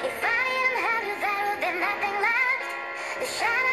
If I am heavy, there will be nothing left. The shadow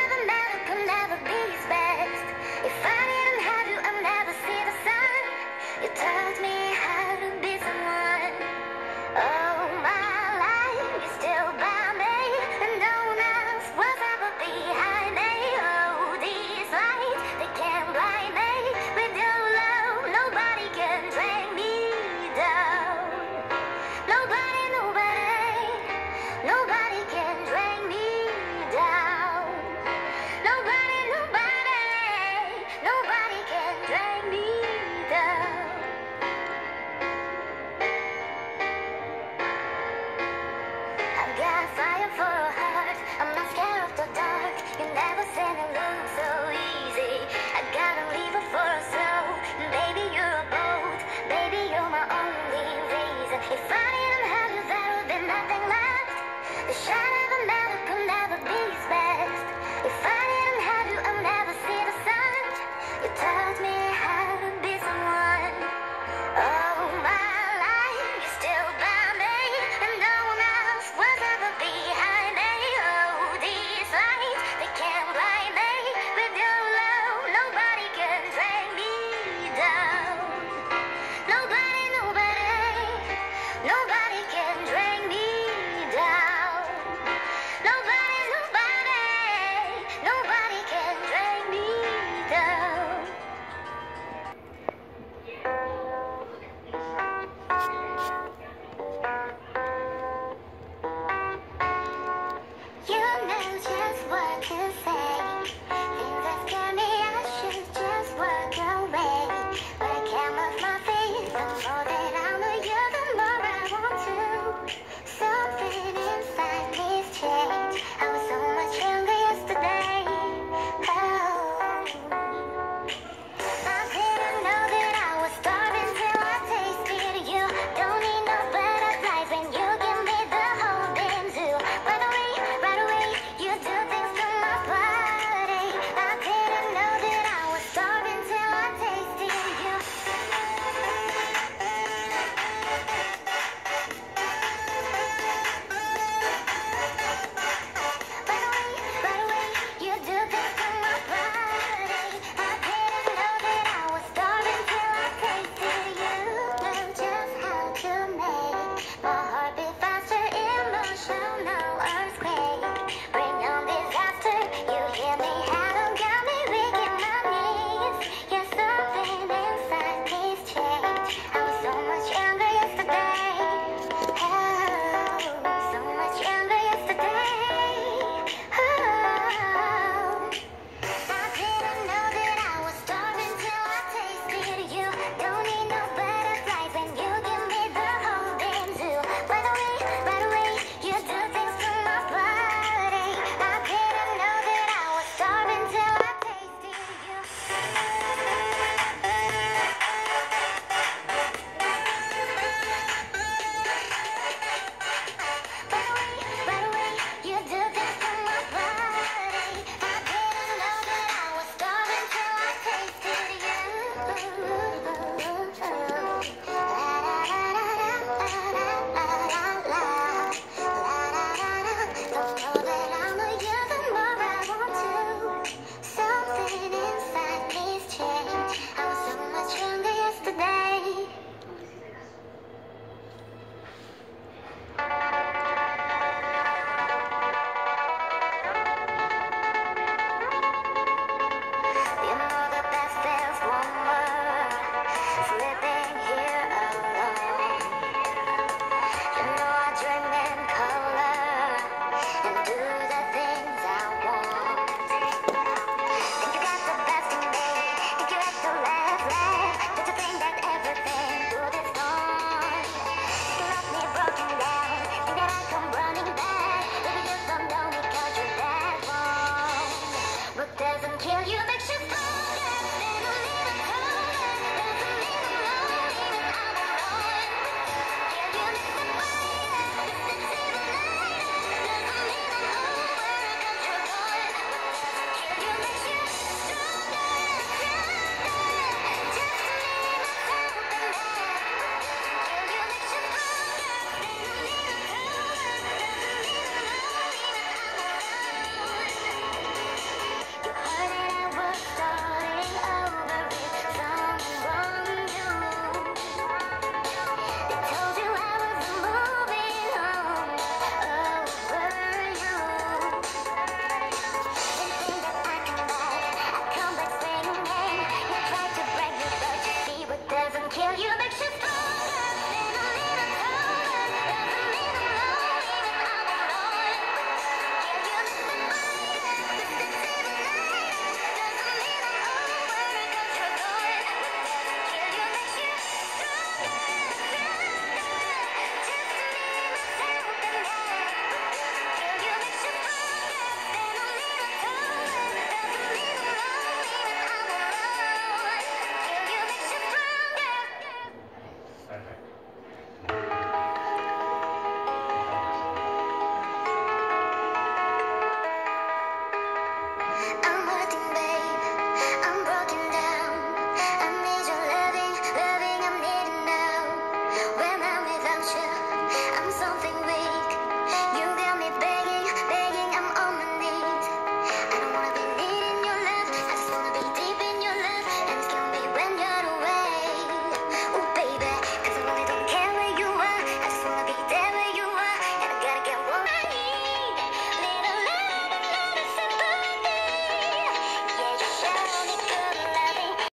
I'm hurting, baby.